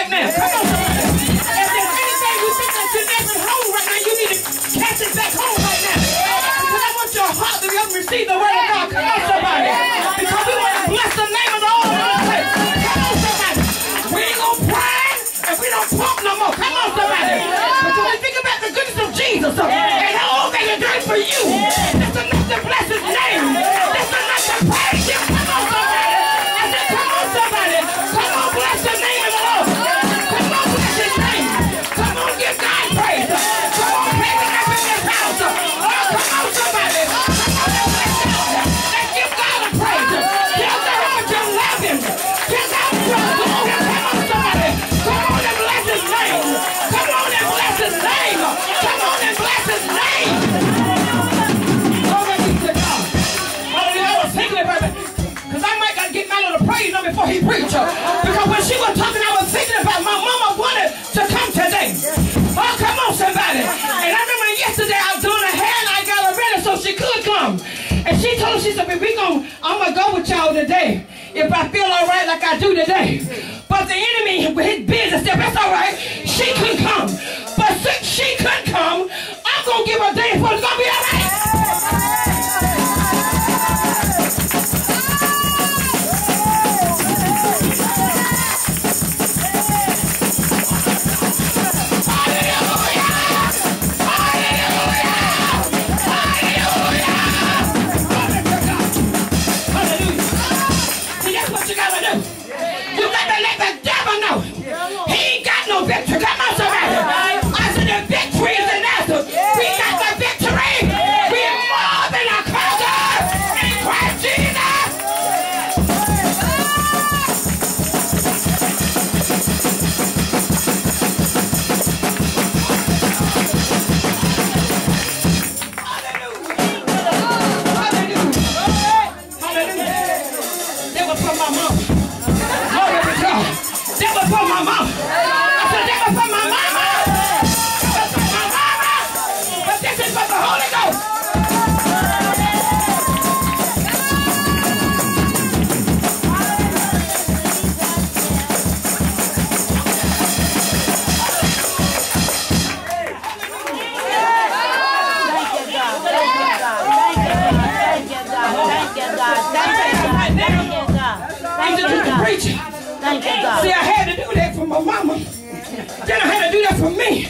likeness. We going I'm gonna go with y'all today. If I feel all right like I do today. But the enemy with his business if that's all right. She couldn't come. But since she couldn't come, I'm gonna give her a day for it's gonna be casa, velho! They know how to do that for me.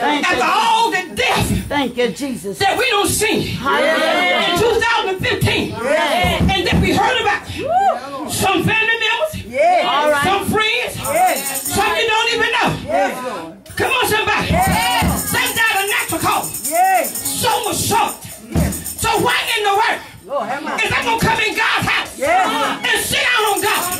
Thank after you. all the death Thank you, Jesus. that we don't see Hallelujah. in 2015 yes. and that we heard about. Woo. Some family members, yes. some friends, yes. some you don't even know. Come on, somebody. Yes. They died a natural cause. Yes. Some was shocked. So why in the world Lord, is that going to come in God's house and sit down on God?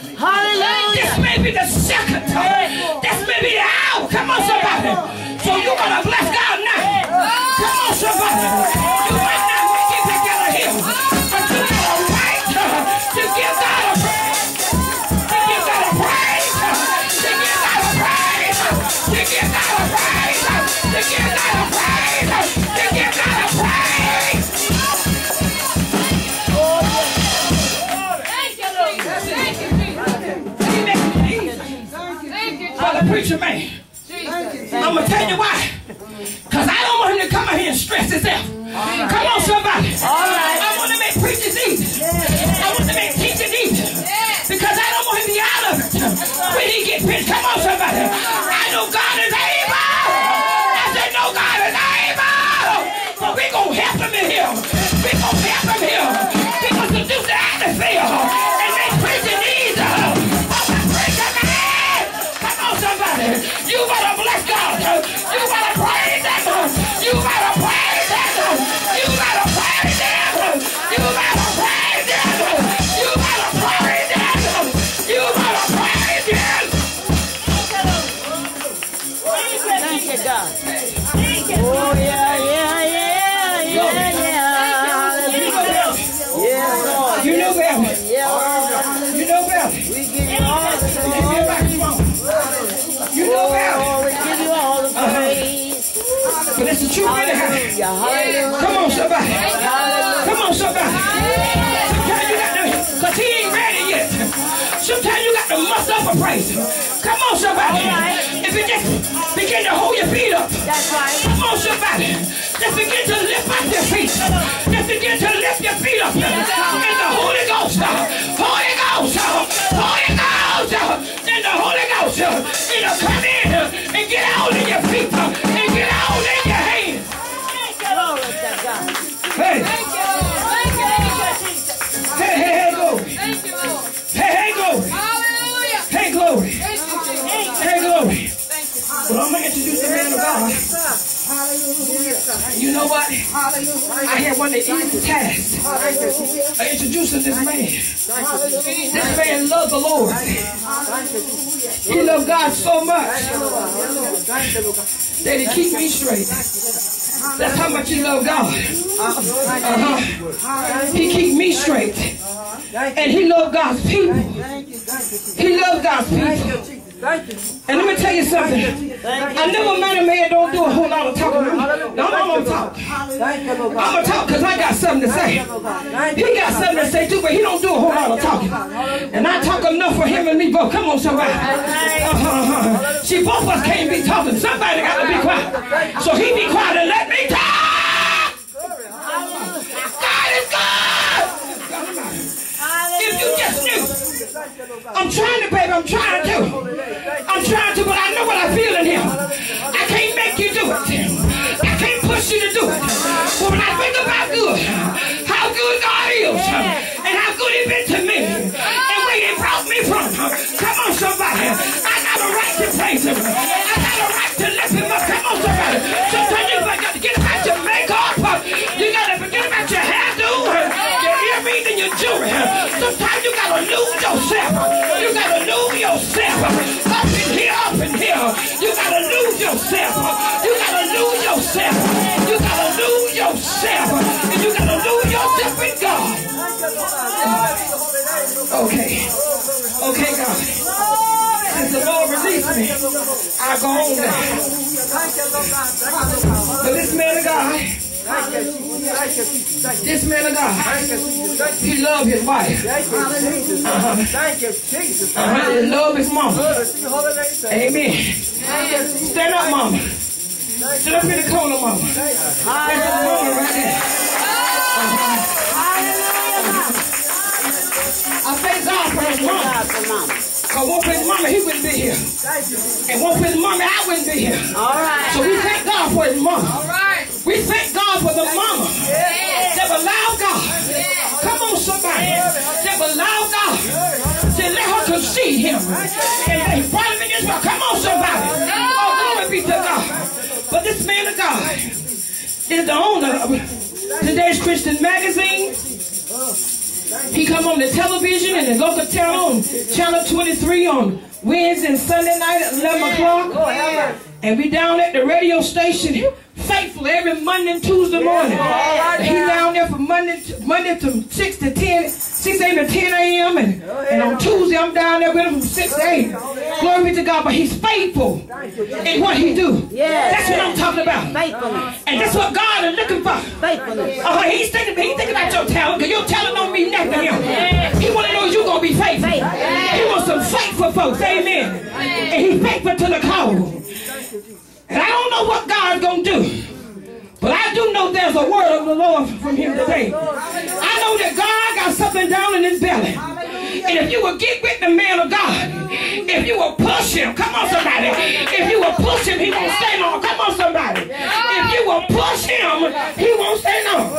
Hallelujah. This may be the second time. This may be the hour. Come on, somebody. So you gotta bless God now. Come on, somebody. Preacher man. I'm gonna tell you why. Up a praise. Come on, somebody. If you just begin to hold your feet up. That's right. Come on, somebody. Just begin to lift up your feet. Just begin to lift your feet up. In the Holy Ghost. Holy Ghost. Holy Ghost. In the Holy Ghost. It'll come in and get out in your feet. And get out in your hands. Glory to God. Hey. Hey, glory. Hey, glory. Well, I'm going to introduce the man of God. You know what? I had one of the easiest tasks of introducing this man. This man loves the Lord. He loves God so much that he keeps me straight. That's how much he loves God. Uh-huh. He keeps me straight. And he loves God's people. He loves God's people. And let me tell you something. I never met a man don't do a whole lot of talking. No, I'm gonna talk. I'm gonna talk because I got something to say. He got something to say too, but he don't do a whole lot of talking. And I talk enough for him and me both. Come on, somebody. Uh-huh. See, both of us can't be talking. Somebody got to be quiet. So he be quiet and let me talk. I'm trying to, baby. I'm trying to. I'm trying to, but I know what I feel in him. I can't make you do it. I can't push you to do it. But when I think about good, how good God is, and how good He's been to me, and where He brought me from. Come on, somebody. I got a right to praise Him. I got a right to lift Him up. Come on, somebody. I go on now. But this man of God, this man of God, he loved his wife. Thank you, Jesus. Uh-huh. He loved his mama. Amen. Stand up, mama. Stand up in the corner, mama. That's the mama right there. I thank God for his mama. God for mama. Because won't his mama, he wouldn't be here. And won't his mama, I wouldn't be here. All right. So we thank God for his mama. All right. We thank God for the mama that allowed God. Come on, somebody. That allowed God to let her conceive him. And he brought him in this world. Come on, somebody. Oh, glory be to God. But this man of God, is the owner of today's Christian magazine. He come on the television and the local channel, channel 23 on Wednesday and Sunday night at 11 o'clock. And we down at the radio station faithful every Monday and Tuesday morning. He down there from Monday Monday to 6 to 10, 6 a.m. to 10 a.m. And, and on Tuesday I'm down there with him from 6 to 8. Glory be to God. But he's faithful in what he do. Yes. That's what I'm talking about. Faithfulness. And that's what God is looking for. Faithfulness. Uh, he's thinking, he's thinking about your talent, because your talent don't mean nothing to him. He want to know you're going to be faithful. He wants some faithful folks, amen. And he's faithful to the call. And I don't know what God's going to do. But I do know there's a word of the Lord from him today. I know that God got something down in his belly. And if you will get with the man of God, if you will push him, come on somebody. If you will push him, he won't stay long. Come on somebody. If you will push him, he won't stay long.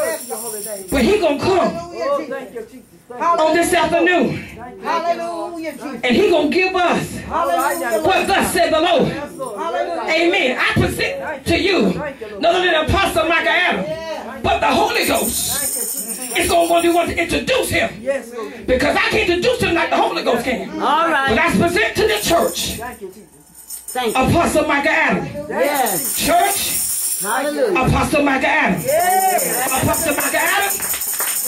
But he gonna come Oh, thank you, Jesus. Thank on this afternoon. Hallelujah, Jesus. And he gonna give us Hallelujah. what thus said the Lord. Hallelujah. Amen. I present to you none other than Apostle Michael Adam, but the Holy Ghost is going to want to introduce him Yes, Lord. because I can't introduce him like the Holy Ghost can. All right. But right. I present to the church Thank you, Jesus. Thank you. Apostle Michael Adam. Yes. Church, Hallelujah. Apostle Michael Adam. Yes. Apostle Michael Adam,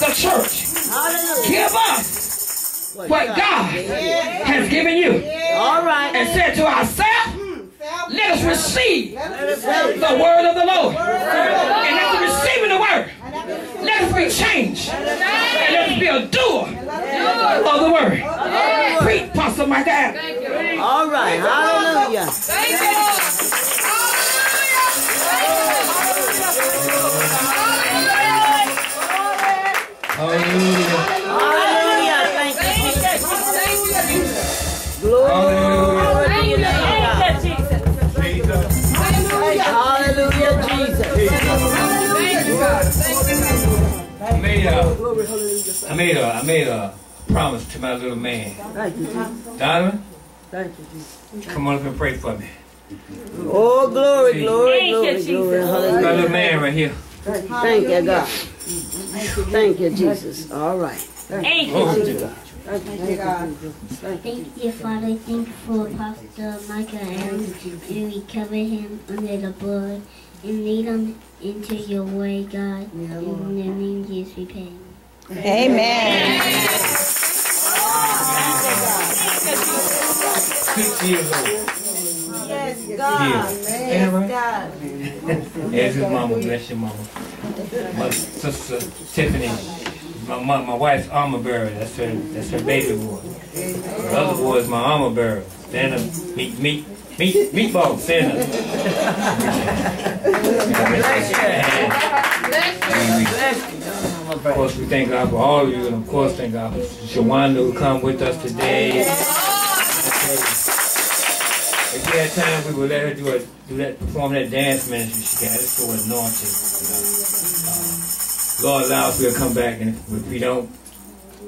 the church. Hallelujah. Give us what God has given you All right. and said to ourselves, hmm. let us receive the word of the Lord. And after receiving the word, let us be changed. And let us be a doer of the word. Preach, Pastor Michael Adam. All right. Hallelujah. Hallelujah. Thank you. Glory to your name, God. Hallelujah, Jesus. I made a, I made a, I made a promise to my little man. Thank you, Jesus. Donovan, Thank you, Jesus. come on up and pray for me. Oh, glory, glory, glory, glory. My Hallelujah. little man right here. Thank you, God. Thank you, Jesus. All right. Oh, Thank you, God. Thank you, God. Thank you, Father. Thank you for Pastor Micah and, and we cover him under the blood and lead him into your way, God. In the name of Jesus, we pray. Six years old. Yes, Yeah. Ain't that right? There's his mama, bless your mama. My sister Tiffany, my, my, my wife's armor bearer, that's her, that's her baby boy. The other boy is my armor bearer. Stand up, meat, meat, meat, meatball, stand up. Of course, we thank God for all of you, and of course, thank God for Shawanda who come with us today. If we had time, we would let her do do that perform that dance ministry she got. It's so anointed. Uh, Lord allows we'll come back, and if we don't,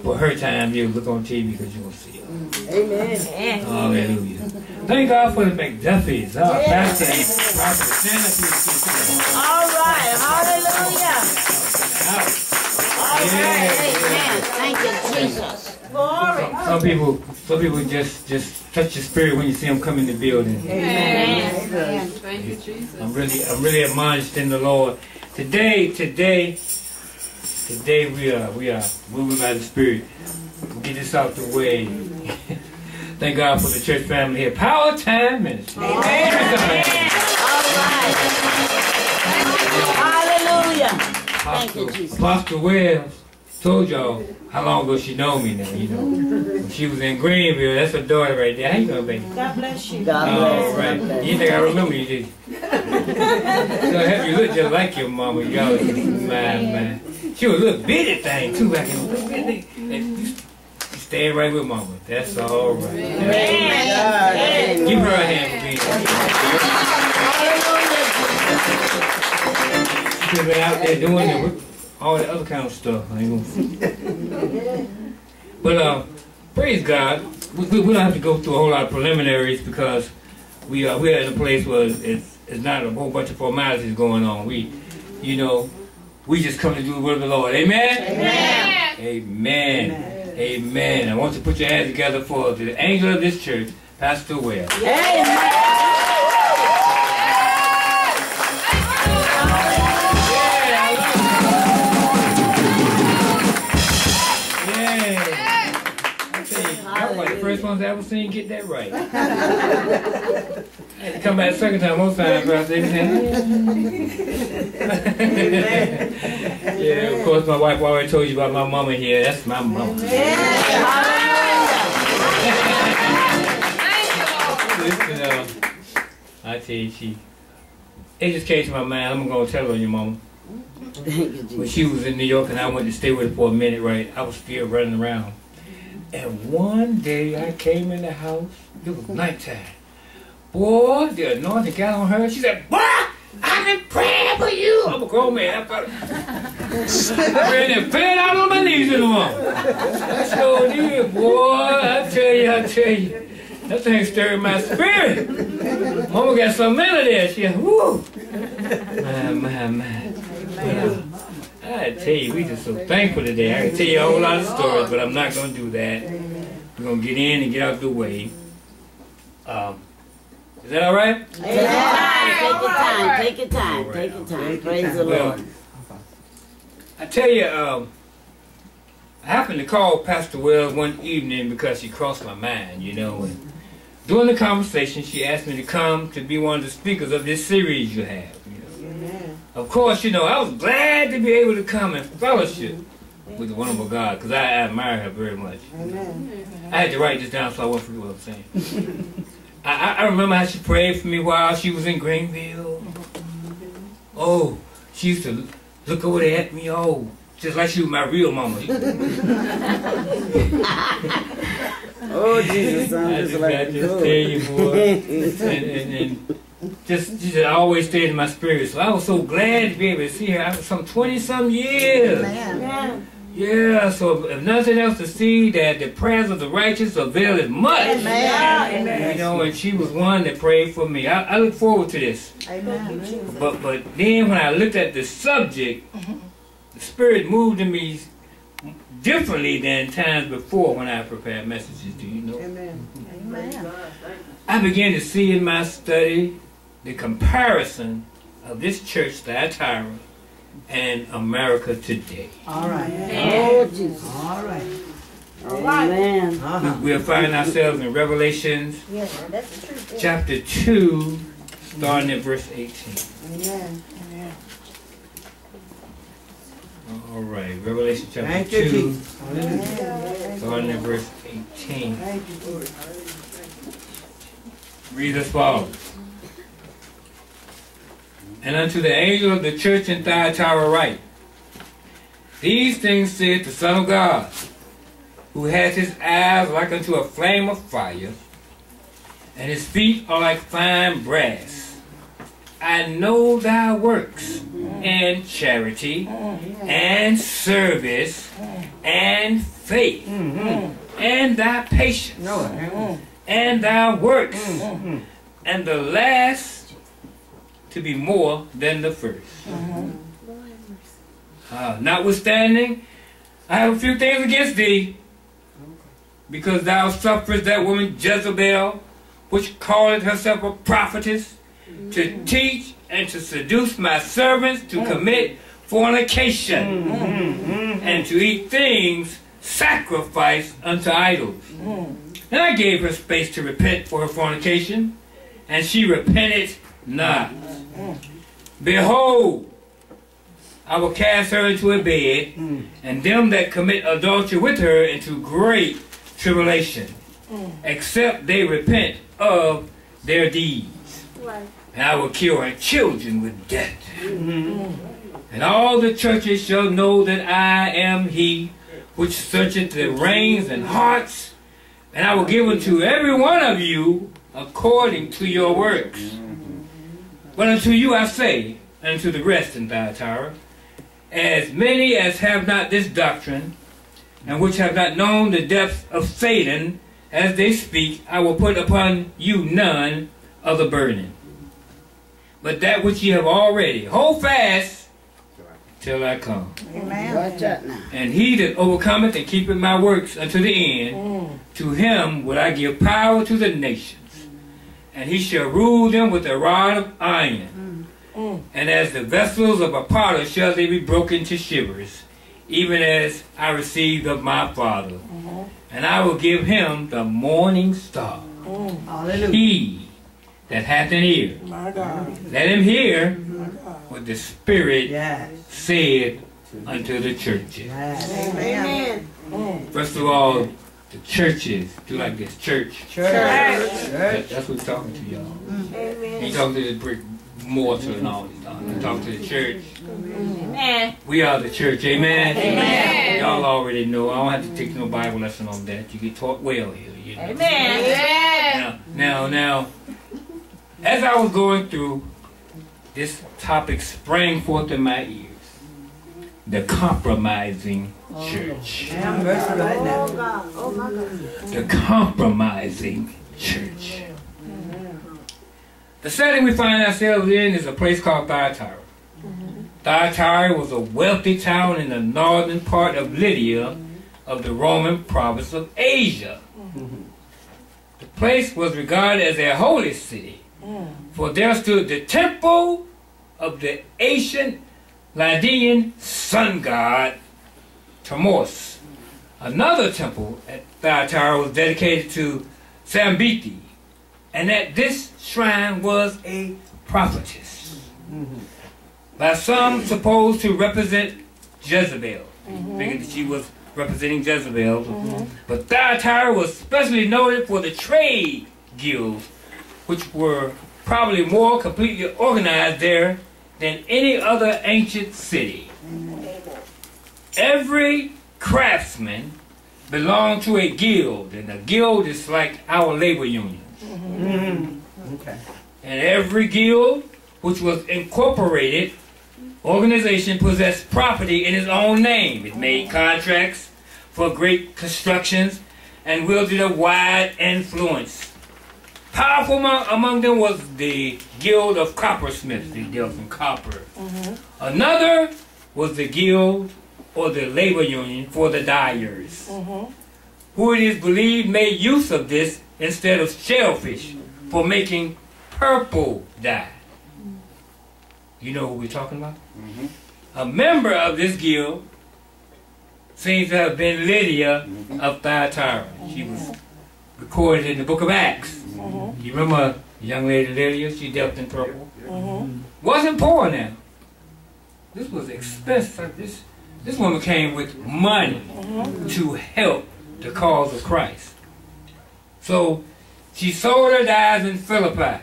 for her time, you'll look on TV because you won't see her. Amen. Hallelujah. Thank God for the McDuffies. Our pastor and prophet. Stand up here. stand up All right. Hallelujah. All right. Amen. Thank you, Jesus. Glory. Some people, some people just just touch your spirit when you see them come in the building. Amen. Thank you, Jesus. I'm really, I'm really admonished in the Lord. Today, today, today we are, we are moving by the Spirit. We'll get this out the way. Thank God for the church family here. Powertime ministry. All right. Hallelujah. Thank you, Jesus. Apostle Wells told y'all how long ago she know me now, you know. When she was in Greenville, that's her daughter right there. How you doing, baby? God bless you. All God oh, right. bless You think I remember you, did you? so have you look just like your mama, y'all. Man, man. She was a little bitty thing, too, back in the day. And you you stayed right with mama. That's all right. Amen. Give her a hand for being here. She's been out there doing the, all the other kind of stuff. I ain't gonna- But uh, praise God. We, we, we don't have to go through a whole lot of preliminaries because we are we're in a place where it's, it's not a whole bunch of formalities going on. We you know, we just come to do the will of the Lord. Amen? Amen. Amen. Amen. I want you to put your hands together for the angel of this church, Pastor Webb. Yeah. First ones I ever seen get that right. I had to come back the second time, most times, Pastor. They said, yeah, of course, my wife already told you about my mama here. That's my mama. Listen, uh, I tell you, she, it just came to my mind. I'm gonna tell her your mama. When she was in New York and I went to stay with her for a minute, right? I was still running around. And one day I came in the house, it was nighttime. Boy, the anointing got on her. She said, Boy, I've been praying for you. I'm a grown man. I ran and fell out on my knees in the morning. I sure did, boy. I tell you, I tell you. That thing stirred my spirit. Mama got some there. She, whoo. My, my, my. Well, I tell you, we just so thankful today. I can tell you a whole lot of stories, but I'm not going to do that. We're going to get in and get out the way. Um, is that all right? Take your time, take your time, take your time. Praise the Well, Lord. I tell you, um, I happened to call Pastor Wells one evening because she crossed my mind, you know. And during the conversation, she asked me to come to be one of the speakers of this series you have. You know. Of course, you know, I was glad to be able to come and fellowship with the wonderful God because I admire her very much. I had to write this down so I wouldn't forget what I'm saying. I, I, I remember how she prayed for me while she was in Greenville. Oh, she used to look over there at me, oh, just like she was my real mama. Oh, Jesus, I I'm just, just I like, just tell good. you, boy. and, and, and just, just always stayed in my spirit. So I was so glad to be able to see her after some 20 some years. Yeah, so if nothing else to see that the prayers of the righteous avail as much. You know, and she was one that prayed for me. I, I look forward to this. But but then when I looked at the subject, the spirit moved in me differently than times before when I prepared messages. Do you know? Amen. Amen. I began to see in my study the comparison of this church, Thyatira, and America today. All right. Oh, Jesus. All right. Amen. Uh-huh. We- We'll find ourselves in Revelations chapter 2, starting at verse 18. Amen. Amen. All right, Revelation chapter Thank 2, Jesus. starting at verse 18. Thank you, Lord. Read as follows. And unto the angel of the church in Thyatira write, These things saith the Son of God, who has his eyes like unto a flame of fire, and his feet are like fine brass. I know thy works, and charity, and service, and faith, and thy patience, and thy works, mm-hmm. and the last to be more than the first. Mm-hmm. Uh, notwithstanding, I have a few things against thee, because thou sufferest that woman Jezebel, which calleth herself a prophetess, to mm-hmm. teach and to seduce my servants to mm-hmm. commit fornication and to eat things sacrificed unto idols. And I gave her space to repent for her fornication, and she repented not. Behold, I will cast her into a bed, mm. and them that commit adultery with her into great tribulation, mm. except they repent of their deeds. And I will kill her children with death. Mm-hmm. And all the churches shall know that I am he which searcheth the reins and hearts, and I will give unto every one of you according to your works. Mm. But unto you I say, and unto the rest in Thyatira, as many as have not this doctrine, and which have not known the depths of Satan, as they speak, I will put upon you none of the burden. But that which ye have already, hold fast till I come. Watch out now. And he that overcometh and keepeth my works unto the end, mm. to him will I give power to the nations. And he shall rule them with a rod of iron. Mm. Mm. And as the vessels of a potter shall they be broken to shivers, even as I received of my Father. Mm-hmm. And I will give him the morning star. Mm. Hallelujah. He that hath an ear, My God. let him hear what the Spirit Yes. said unto the churches. Yes. Amen. First of all, the churches do like this. Church. Church. Church. That- That's what he's talking to y'all. He talking to the brick mortar and all these things. He talking to the church. Amen. We are the church. Amen. Amen. Y'all already know. I don't have to take no Bible lesson on that. You get taught well here. You know? Amen. Now, now, now, as I was going through, this topic sprang forth in my ears. The compromising church. The compromising church. The setting we find ourselves in is a place called Thyatira. Thyatira was a wealthy town in the northern part of Lydia of the Roman province of Asia. The place was regarded as a holy city, for there stood the temple of the ancient Lydian sun god Tammuz. Another temple at Thyatira was dedicated to Sambiti, and at this shrine was a prophetess. Mm-hmm. By some supposed to represent Jezebel. Mm-hmm. Figured that she was representing Jezebel. Mm-hmm. But Thyatira was especially noted for the trade guilds, which were probably more completely organized there than any other ancient city. Every craftsman belonged to a guild, and a guild is like our labor union. Okay. And every guild, which was incorporated organization, possessed property in its own name. It made contracts for great constructions and wielded a wide influence. Powerful among, among them was the Guild of Coppersmiths. They dealt in copper. Mm-hmm. Another was the Guild or the labor union for the dyers, mm-hmm. who it is believed made use of this instead of shellfish for making purple dye. You know who we're talking about? Mm-hmm. A member of this guild seems to have been Lydia of Thyatira. She was recorded in the book of Acts. Mm-hmm. You remember the young lady Lydia? She dealt in purple. Mm-hmm. Mm-hmm. Wasn't poor now. This was expensive. This this woman came with money to help the cause of Christ. So she sold her dyes in Philippi.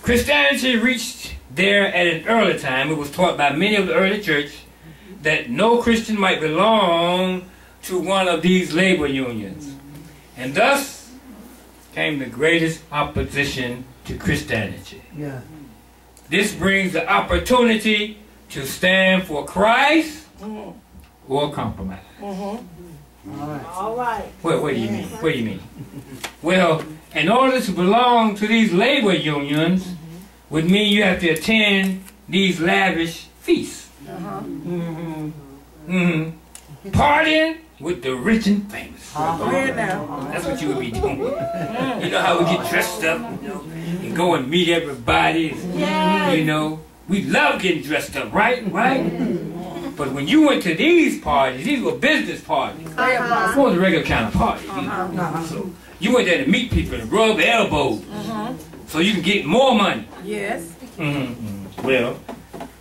Christianity reached there at an early time. It was taught by many of the early church that no Christian might belong to one of these labor unions. And thus came the greatest opposition to Christianity. Yeah. This brings the opportunity to stand for Christ or compromise. All right. All right. What, what do you mean? What do you mean? Well, in order to belong to these labor unions would mean you have to attend these lavish feasts. Uh -huh. Mm-hmm. Partying with the rich and famous. Go ahead now. That's what you would be doing. You know how we get dressed up, you know, and go and meet everybody. You know, we love getting dressed up, right? Right? But when you went to these parties, these were business parties. It wasn't a regular kind of party. You know? So you went there to meet people and rub elbows, Uh-huh. so you can get more money. Yes. Mhm. Well,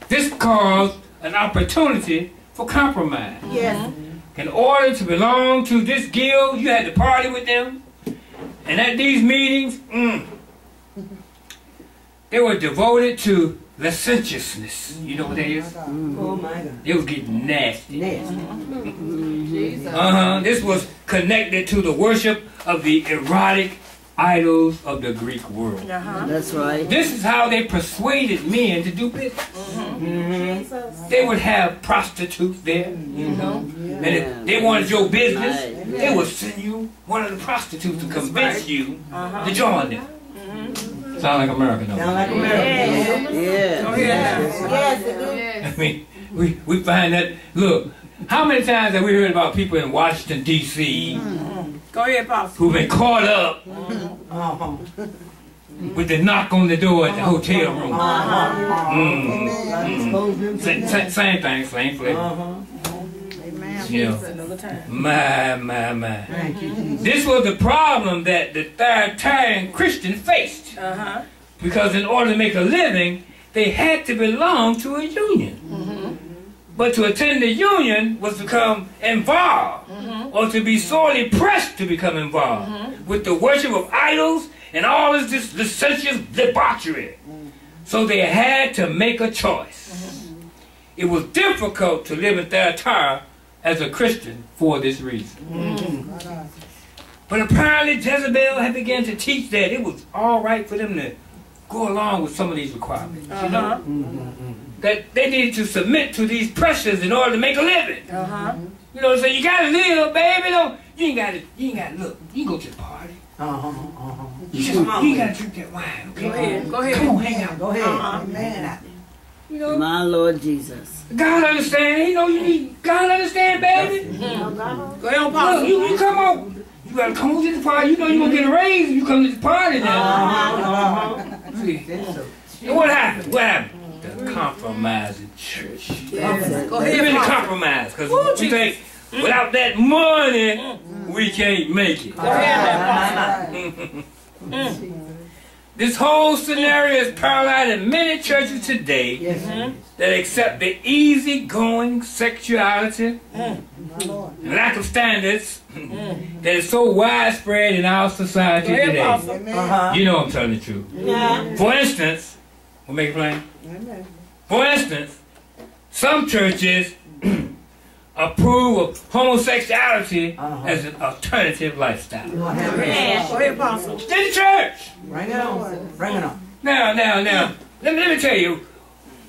this caused an opportunity for compromise. Yes. In order to belong to this guild, you had to party with them. And at these meetings, mm, they were devoted to licentiousness. You know what that is? Oh my God. They was getting nasty. Nasty. Uh-huh. This was connected to the worship of the erotic idols of the Greek world. Uh-huh. That's right. This is how they persuaded men to do business. Mm-hmm. Mm-hmm. Jesus. They would have prostitutes there, you know. And if they wanted your business, Right. they would send you one of the prostitutes to convince you uh-huh. to join them. Sound like America, Sound like America. Yeah. Oh, Go ahead now. Yes, it do. I mean, we, we find that, look, how many times have we heard about people in Washington, D.C. Go ahead, Pastor. who've been caught up Uh-huh. with the knock on the door at the hotel room? Mm. Expose them Same, same, same thing, same flavor. Uh-huh. You know, Another time. my, my, my. Thank you, This was the problem that the Thyatirian Christian faced. Uh-huh. Because in order to make a living, they had to belong to a union. But to attend the union was to become involved, mm-hmm. or to be sorely pressed to become involved mm-hmm. with the worship of idols and all this, this licentious debauchery. Mm-hmm. So they had to make a choice. It was difficult to live in Thyatira as a Christian for this reason. But apparently Jezebel had begun to teach that it was all right for them to go along with some of these requirements. You know? Uh-huh. Uh-huh. That they needed to submit to these pressures in order to make a living. Uh-huh. You know, so you gotta live, baby. Don't you ain't gotta you ain't gotta look. You can go to the party. Uh-huh. Uh-huh. You just you gotta drink that wine, okay? Go ahead. Go ahead. Come on, hang out. Go ahead. Uh-huh. Amen. You know, My Lord Jesus. God understand. You know, you need God understand, baby. Go ahead, Look, you, you come on. You gotta come on to the party. You know you gonna get a raise if you come to the party now. See, and what happened? What happened? The compromising church. Yes. Go We ahead, been Pastor. compromised because Woo, we think without that money we can't make it. Go ahead, Pastor. This whole scenario is parallel in many churches today Yes. that accept the easygoing sexuality and lack of standards mm. that is so widespread in our society today. You know I'm telling the truth. Yeah. For instance, we'll make it plain. For instance, some churches approve of homosexuality Uh-huh. as an alternative lifestyle. Lord have Go mercy. ahead. Go ahead, In the church. Bring it on. Bring it on. Now, now, now, let me, let me tell you,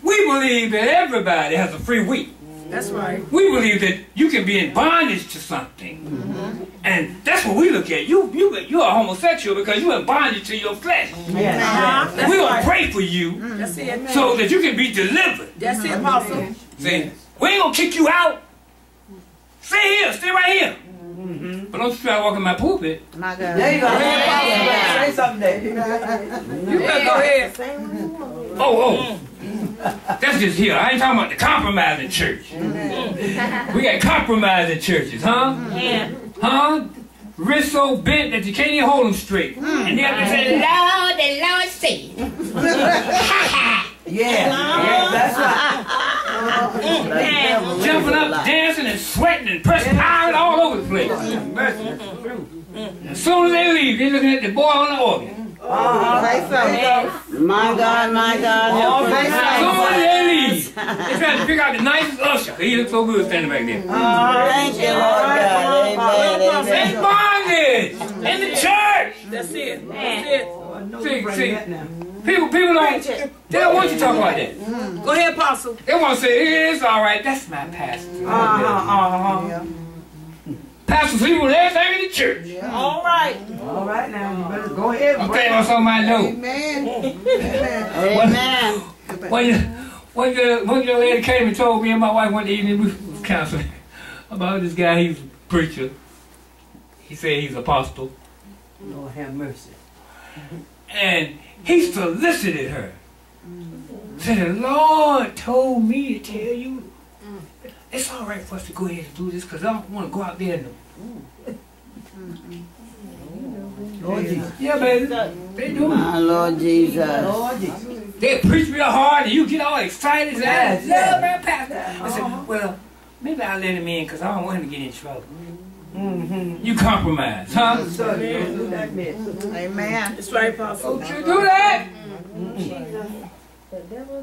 we believe that everybody has a free will. That's right. We believe that you can be in bondage to something. Mm-hmm. And that's what we look at. You, you, you are homosexual because you're in bondage to your flesh. Yes. Uh-huh. We're going to right. pray for you mm-hmm. That's it. so that you can be delivered. That's it, Pastor. See, we ain't gonna kick you out. Stay here, stay right here. Mm-hmm. But don't you try to walk in my pulpit. My There God. you go. Yeah. Say something there. You better go ahead. Oh, oh. That's just here. I ain't talking about the compromising church. Mm-hmm. We got compromising churches, huh? Yeah. Huh? Wrist so bent that you can't even hold them straight. Mm. And they have to say, Lord, the Lord said. Yeah. Yeah, that's right. Mm-hmm. Jumping up, dancing, and sweating, and pressing perspiring all over the place. Mm-hmm. As soon as they leave, they're looking at the boy on the organ. Say something. My God, my God, help say us. As soon as they leave, they're trying to figure out the nicest usher. He looks so good standing back there. Oh, Thank you, Lord God. Amen, They amen. bondage in the church. That's it. That's it. See, Bring see, now. people, people don't, they don't want you to talk about that. Go ahead, Apostle. They want to say, it's all right, that's my pastor. Uh-huh. Uh-huh. Pastor sleep with everything in the church. All right. All right now. You better go ahead. I'm Bring thinking on something I know. Amen. Amen. When, when, the, when the lady came and told me and my wife one evening, we was counseling about this guy, he's a preacher. He said he's apostle. Lord have mercy. And he solicited her. Said, the Lord told me to tell you mm. it's all right for us to go ahead and do this because I don't want to go out there and Lord Jesus. Yeah, baby. They do. My Lord Jesus. Lord Jesus. They preach real hard and you get all excited. Say, I Yes, yes. pastor. I said, well, maybe I'll let him in because I don't want him to get in trouble. Mm-hmm. You compromise, huh? So, don't do that mess. Amen. That's right, Apostle. Don't you do that?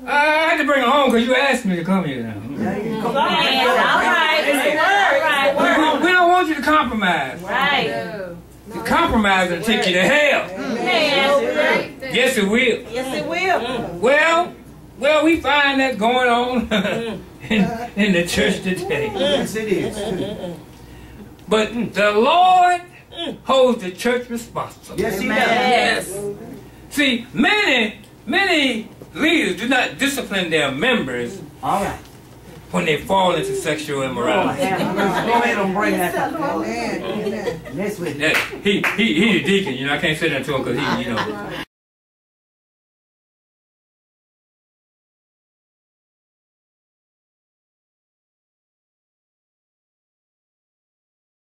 I had to bring her home because you asked me to come here now. There you go. All right. It's the word. It's the word. We, we want you to compromise. Right. The compromise will take you to hell. Yes, Yes, it will. Yes, it will. Mm. Well, well, we find that going on in, in the church today. Mm. Mm. Yes, it is. But the Lord holds the church responsible. Yes, he does. Yes. See, many, many leaders do not discipline their members All right. When they fall into sexual immorality. Go ahead and bring that up. Amen. Amen. Next he, he, he's a deacon, you know, I can't say that to him because he, you know,